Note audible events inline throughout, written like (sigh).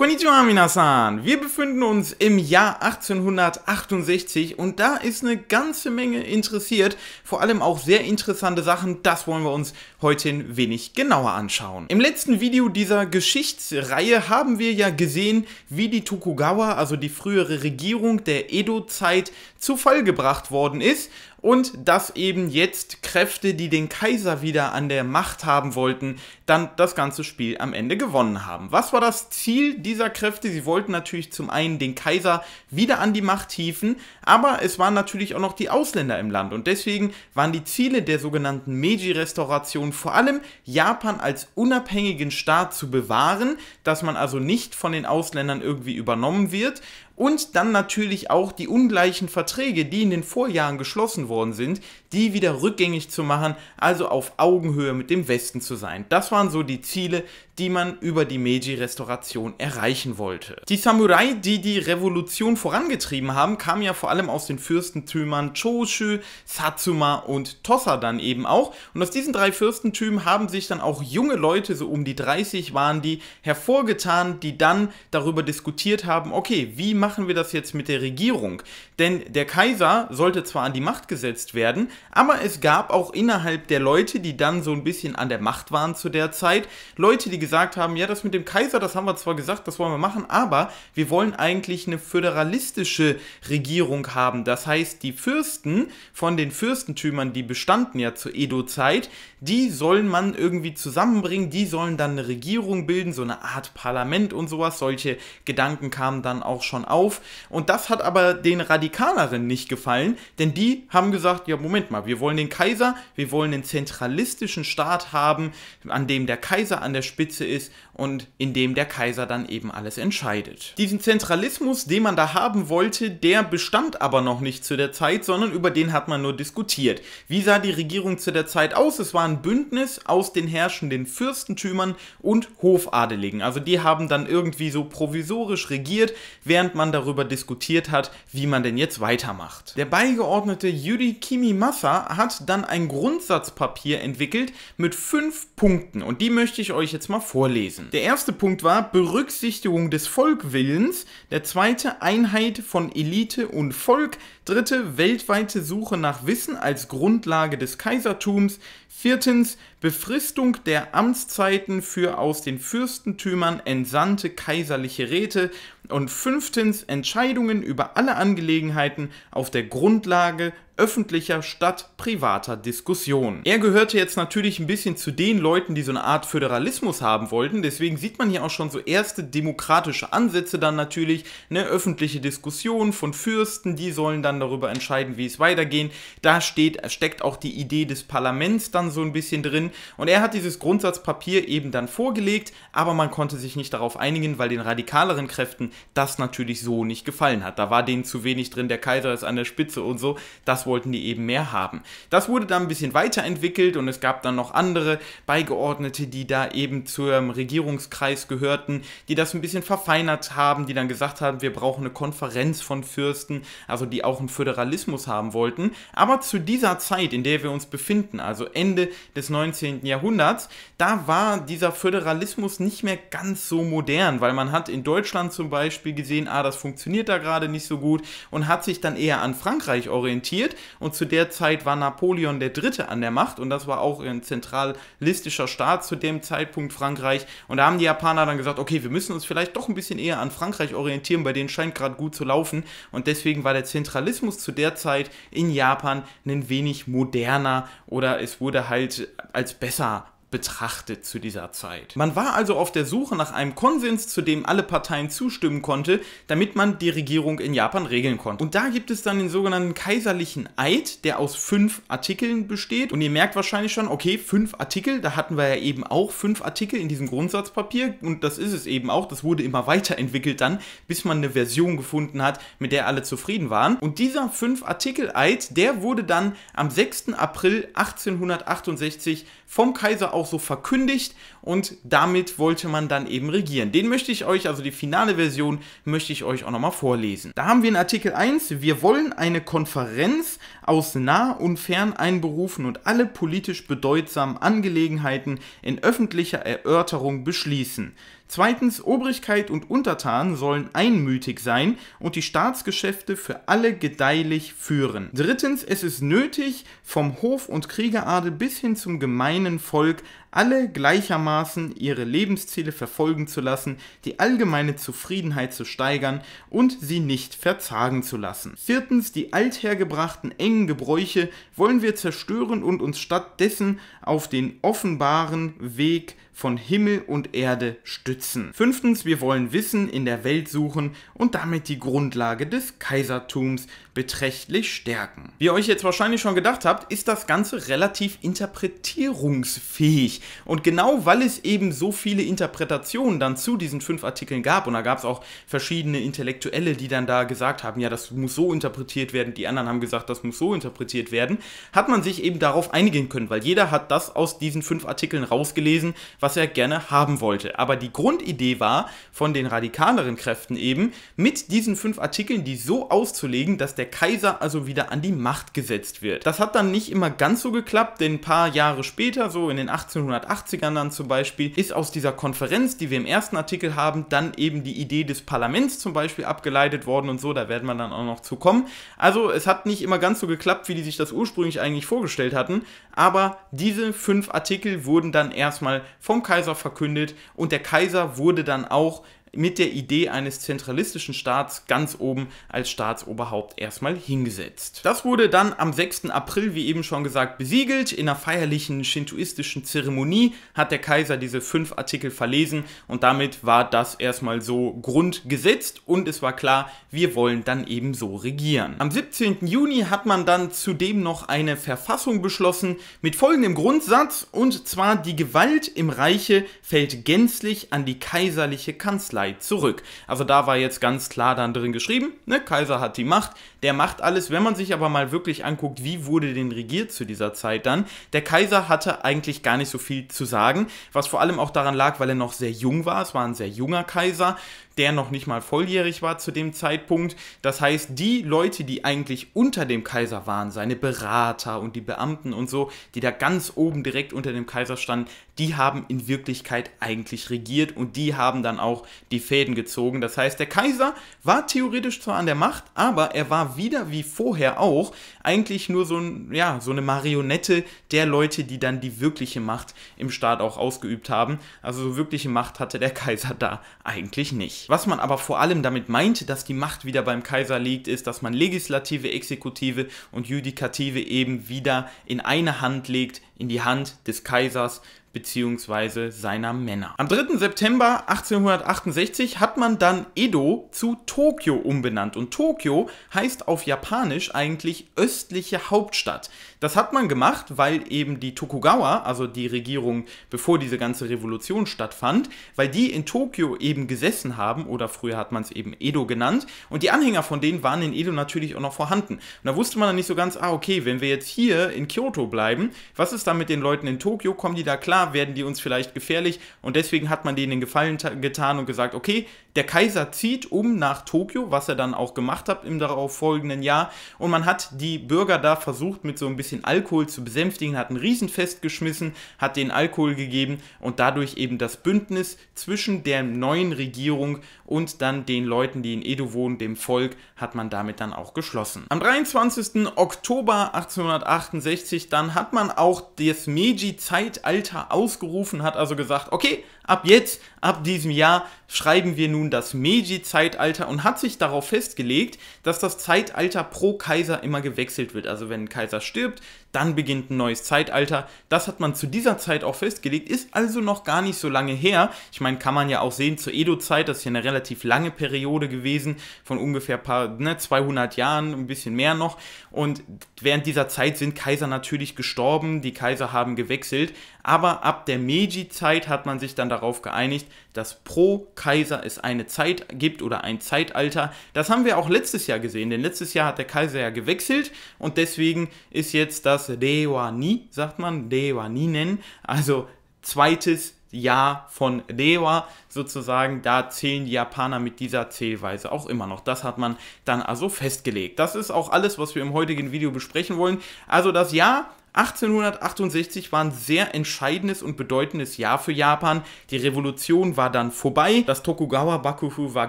Konnichiwa minasan! Wir befinden uns im Jahr 1868 und da ist eine ganze Menge interessiert, vor allem auch sehr interessante Sachen, das wollen wir uns heute ein wenig genauer anschauen. Im letzten Video dieser Geschichtsreihe haben wir ja gesehen, wie die Tokugawa, also die frühere Regierung der Edo-Zeit, zu Fall gebracht worden ist und dass eben jetzt Kräfte, die den Kaiser wieder an der Macht haben wollten, dann das ganze Spiel am Ende gewonnen haben. Was war das Ziel dieser Kräfte? Sie wollten natürlich zum einen den Kaiser wieder an die Macht hieven, aber es waren natürlich auch noch die Ausländer im Land und deswegen waren die Ziele der sogenannten Meiji-Restauration vor allem Japan als unabhängigen Staat zu bewahren, dass man also nicht von den Ausländern irgendwie übernommen wird und dann natürlich auch die ungleichen Verträge, die in den Vorjahren geschlossen worden sind, die wieder rückgängig zu machen, also auf Augenhöhe mit dem Westen zu sein. Das waren so die Ziele, die man über die Meiji-Restauration erreichen wollte. Die Samurai, die die Revolution vorangetrieben haben, kamen ja vor allem aus den Fürstentümern Choshu, Satsuma und Tossa dann eben auch. Und aus diesen drei Fürstentümen haben sich dann auch junge Leute, so um die 30 waren die, hervorgetan, die dann darüber diskutiert haben, okay, wie machen wir das jetzt mit der Regierung? Denn der Kaiser sollte zwar an die Macht gesetzt werden, aber es gab auch innerhalb der Leute, die dann so ein bisschen an der Macht waren zu der Zeit, Leute, die gesagt haben, ja, das mit dem Kaiser, das haben wir zwar gesagt, das wollen wir machen, aber wir wollen eigentlich eine föderalistische Regierung haben. Das heißt, die Fürsten von den Fürstentümern, die bestanden ja zur Edo-Zeit, die sollen man irgendwie zusammenbringen, die sollen dann eine Regierung bilden, so eine Art Parlament und sowas. Solche Gedanken kamen dann auch schon auf. Und das hat aber den Radikaleren nicht gefallen, denn die haben gesagt, ja Moment mal, wir wollen den Kaiser, wir wollen einen zentralistischen Staat haben, an dem der Kaiser an der Spitze ist und in dem der Kaiser dann eben alles entscheidet. Diesen Zentralismus, den man da haben wollte, der bestand aber noch nicht zu der Zeit, sondern über den hat man nur diskutiert. Wie sah die Regierung zu der Zeit aus? Es war ein Bündnis aus den herrschenden Fürstentümern und Hofadeligen. Also die haben dann irgendwie so provisorisch regiert, während man darüber diskutiert hat, wie man denn jetzt weitermacht. Der Beigeordnete Yuri Kimimasa hat dann ein Grundsatzpapier entwickelt mit fünf Punkten und die möchte ich euch jetzt mal vorlesen. Der erste Punkt war Berücksichtigung des Volkwillens, der zweite Einheit von Elite und Volk, dritte weltweite Suche nach Wissen als Grundlage des Kaisertums, viertens Befristung der Amtszeiten für aus den Fürstentümern entsandte kaiserliche Räte und fünftens Entscheidungen über alle Angelegenheiten auf der Grundlage öffentlicher statt privater Diskussion. Er gehörte jetzt natürlich ein bisschen zu den Leuten, die so eine Art Föderalismus haben wollten, deswegen sieht man hier auch schon so erste demokratische Ansätze dann natürlich, eine öffentliche Diskussion von Fürsten, die sollen dann darüber entscheiden, wie es weitergehen. Da steht, steckt auch die Idee des Parlaments dann so ein bisschen drin und er hat dieses Grundsatzpapier eben dann vorgelegt, aber man konnte sich nicht darauf einigen, weil den radikaleren Kräften das natürlich so nicht gefallen hat. Da war denen zu wenig drin, der Kaiser ist an der Spitze und so, das wollten die eben mehr haben. Das wurde dann ein bisschen weiterentwickelt und es gab dann noch andere Beigeordnete, die da eben zum Regierungskreis gehörten, die das ein bisschen verfeinert haben, die dann gesagt haben, wir brauchen eine Konferenz von Fürsten, also die auch einen Föderalismus haben wollten. Aber zu dieser Zeit, in der wir uns befinden, also Ende des 19. Jahrhunderts, da war dieser Föderalismus nicht mehr ganz so modern, weil man hat in Deutschland zum Beispiel gesehen, ah, das funktioniert da gerade nicht so gut und hat sich dann eher an Frankreich orientiert und zu der Zeit war Napoleon III. an der Macht und das war auch ein zentralistischer Staat zu dem Zeitpunkt Frankreich und da haben die Japaner dann gesagt, okay, wir müssen uns vielleicht doch ein bisschen eher an Frankreich orientieren, bei denen scheint gerade gut zu laufen und deswegen war der Zentralismus zu der Zeit in Japan ein wenig moderner oder es wurde halt als besser betrachtet zu dieser Zeit. Man war also auf der Suche nach einem Konsens, zu dem alle Parteien zustimmen konnte, damit man die Regierung in Japan regeln konnte. Und da gibt es dann den sogenannten kaiserlichen Eid, der aus fünf Artikeln besteht. Und ihr merkt wahrscheinlich schon, okay, fünf Artikel, da hatten wir ja eben auch fünf Artikel in diesem Grundsatzpapier und das ist es eben auch. Das wurde immer weiterentwickelt dann, bis man eine Version gefunden hat, mit der alle zufrieden waren. Und dieser fünf Artikel Eid, der wurde dann am 6. April 1868 vom Kaiser auch so verkündigt und damit wollte man dann eben regieren. Den möchte ich euch, also die finale Version, möchte ich euch auch nochmal vorlesen. Da haben wir in Artikel 1, wir wollen eine Konferenz aus nah und fern einberufen und alle politisch bedeutsamen Angelegenheiten in öffentlicher Erörterung beschließen. Zweitens, Obrigkeit und Untertan sollen einmütig sein und die Staatsgeschäfte für alle gedeihlich führen. Drittens, es ist nötig, vom Hof- und Kriegeradel bis hin zum gemeinen Volk alle gleichermaßen ihre Lebensziele verfolgen zu lassen, die allgemeine Zufriedenheit zu steigern und sie nicht verzagen zu lassen. Viertens, die althergebrachten engen Gebräuche wollen wir zerstören und uns stattdessen auf den offenbaren Weg von Himmel und Erde stützen. Fünftens, wir wollen Wissen in der Welt suchen und damit die Grundlage des Kaisertums beträchtlich stärken. Wie ihr euch jetzt wahrscheinlich schon gedacht habt, ist das Ganze relativ interpretierungsfähig. Und genau weil es eben so viele Interpretationen dann zu diesen fünf Artikeln gab, und da gab es auch verschiedene Intellektuelle, die dann da gesagt haben, ja, das muss so interpretiert werden, die anderen haben gesagt, das muss so interpretiert werden, hat man sich eben darauf einigen können, weil jeder hat das aus diesen fünf Artikeln rausgelesen, was er gerne haben wollte. Aber die Grundidee war von den radikaleren Kräften eben, mit diesen fünf Artikeln die so auszulegen, dass der Kaiser also wieder an die Macht gesetzt wird. Das hat dann nicht immer ganz so geklappt, denn ein paar Jahre später, so in den 1880ern dann zum Beispiel, ist aus dieser Konferenz, die wir im ersten Artikel haben, dann eben die Idee des Parlaments zum Beispiel abgeleitet worden und so, da werden wir dann auch noch zu kommen. Also es hat nicht immer ganz so geklappt, wie die sich das ursprünglich eigentlich vorgestellt hatten, aber diese fünf Artikel wurden dann erstmal vom Kaiser verkündet und der Kaiser wurde dann auch mit der Idee eines zentralistischen Staats ganz oben als Staatsoberhaupt erstmal hingesetzt. Das wurde dann am 6. April, wie eben schon gesagt, besiegelt. In einer feierlichen shintoistischen Zeremonie hat der Kaiser diese fünf Artikel verlesen und damit war das erstmal so grundgesetzt und es war klar, wir wollen dann eben so regieren. Am 17. Juni hat man dann zudem noch eine Verfassung beschlossen mit folgendem Grundsatz und zwar die Gewalt im Reiche fällt gänzlich an die kaiserliche Kanzlei Kanzlei zurück. Also da war jetzt ganz klar dann drin geschrieben, ne, Kaiser hat die Macht, der macht alles. Wenn man sich aber mal wirklich anguckt, wie wurde denn regiert zu dieser Zeit dann, der Kaiser hatte eigentlich gar nicht so viel zu sagen, was vor allem auch daran lag, weil er noch sehr jung war. Es war ein sehr junger Kaiser der noch nicht mal volljährig war zu dem Zeitpunkt. Das heißt, die Leute, die eigentlich unter dem Kaiser waren, seine Berater und die Beamten und so, die da ganz oben direkt unter dem Kaiser standen, die haben in Wirklichkeit eigentlich regiert und die haben dann auch die Fäden gezogen. Das heißt, der Kaiser war theoretisch zwar an der Macht, aber er war wieder wie vorher auch eigentlich nur so, ein, ja, so eine Marionette der Leute, die dann die wirkliche Macht im Staat auch ausgeübt haben. Also so wirkliche Macht hatte der (laughs) Kaiser da eigentlich nicht. Was man aber vor allem damit meint, dass die Macht wieder beim Kaiser liegt, ist, dass man Legislative, Exekutive und Judikative eben wieder in eine Hand legt, in die Hand des Kaisers bzw. seiner Männer. Am 3. September 1868 hat man dann Edo zu Tokio umbenannt und Tokio heißt auf Japanisch eigentlich östliche Hauptstadt. Das hat man gemacht, weil eben die Tokugawa, also die Regierung, bevor diese ganze Revolution stattfand, weil die in Tokio eben gesessen haben oder früher hat man es eben Edo genannt und die Anhänger von denen waren in Edo natürlich auch noch vorhanden. Und da wusste man dann nicht so ganz, ah okay, wenn wir jetzt hier in Kyoto bleiben, was ist da mit den Leuten in Tokio? Kommen die da klar? Werden die uns vielleicht gefährlich und deswegen hat man denen den Gefallen getan und gesagt, okay, der Kaiser zieht um nach Tokio, was er dann auch gemacht hat im darauf folgenden Jahr und man hat die Bürger da versucht mit so ein bisschen Alkohol zu besänftigen, hat ein Riesenfest geschmissen, hat den Alkohol gegeben und dadurch eben das Bündnis zwischen der neuen Regierung und dann den Leuten, die in Edo wohnen, dem Volk, hat man damit dann auch geschlossen. Am 23. Oktober 1868 dann hat man auch das Meiji-Zeitalter ausgerufen, hat also gesagt, okay, ab jetzt, ab diesem Jahr schreiben wir nun das Meiji-Zeitalter und hat sich darauf festgelegt, dass das Zeitalter pro Kaiser immer gewechselt wird. Also wenn ein Kaiser stirbt, dann beginnt ein neues Zeitalter. Das hat man zu dieser Zeit auch festgelegt, ist also noch gar nicht so lange her. Ich meine, kann man ja auch sehen, zur Edo-Zeit, das ist ja eine relativ lange Periode gewesen, von ungefähr paar, ne, 200 Jahren, ein bisschen mehr noch. Und während dieser Zeit sind Kaiser natürlich gestorben, die Kaiser haben gewechselt, aber ab der Meiji-Zeit hat man sich dann darauf geeinigt, dass pro Kaiser es eine Zeit gibt oder ein Zeitalter. Das haben wir auch letztes Jahr gesehen, denn letztes Jahr hat der Kaiser ja gewechselt und deswegen ist jetzt das Dewa Ni, sagt man, Dewa Ni nennen, also zweites Jahr von Dewa sozusagen, da zählen die Japaner mit dieser Zählweise auch immer noch. Das hat man dann also festgelegt. Das ist auch alles, was wir im heutigen Video besprechen wollen. Also das Jahr 1868 war ein sehr entscheidendes und bedeutendes Jahr für Japan. Die Revolution war dann vorbei, das Tokugawa Bakufu war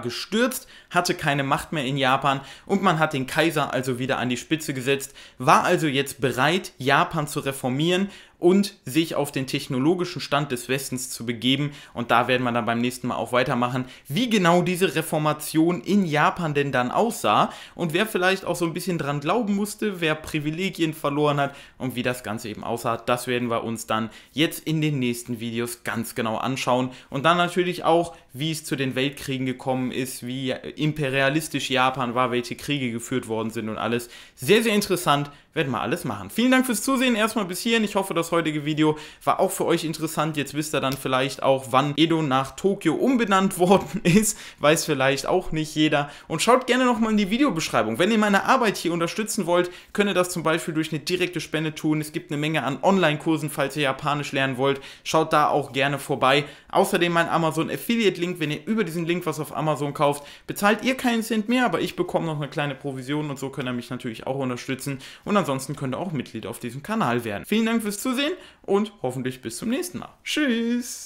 gestürzt, hatte keine Macht mehr in Japan und man hat den Kaiser also wieder an die Spitze gesetzt, war also jetzt bereit, Japan zu reformieren und sich auf den technologischen Stand des Westens zu begeben. Und da werden wir dann beim nächsten Mal auch weitermachen, wie genau diese Reformation in Japan denn dann aussah und wer vielleicht auch so ein bisschen dran glauben musste, wer Privilegien verloren hat und wie das Ganze eben aussah. Das werden wir uns dann jetzt in den nächsten Videos ganz genau anschauen. Und dann natürlich auch, wie es zu den Weltkriegen gekommen ist, wie imperialistisch Japan war, welche Kriege geführt worden sind und alles. Sehr, sehr interessant werden wir alles machen. Vielen Dank fürs Zusehen erstmal bis hierhin. Ich hoffe, das heutige Video war auch für euch interessant. Jetzt wisst ihr dann vielleicht auch, wann Edo nach Tokio umbenannt (laughs) worden ist. Weiß vielleicht auch nicht jeder. Und schaut gerne nochmal in die Videobeschreibung. Wenn ihr meine Arbeit hier unterstützen wollt, könnt ihr das zum Beispiel durch eine direkte Spende tun. Es gibt eine Menge an Online-Kursen, falls ihr Japanisch lernen wollt. Schaut da auch gerne vorbei. Außerdem mein Amazon Affiliate-Link. Wenn ihr über diesen Link was auf Amazon kauft, bezahlt ihr keinen Cent mehr, aber ich bekomme noch eine kleine Provision und so könnt ihr mich natürlich auch unterstützen. Und ansonsten könnt ihr auch Mitglied auf diesem Kanal werden. Vielen Dank fürs Zusehen und hoffentlich bis zum nächsten Mal. Tschüss!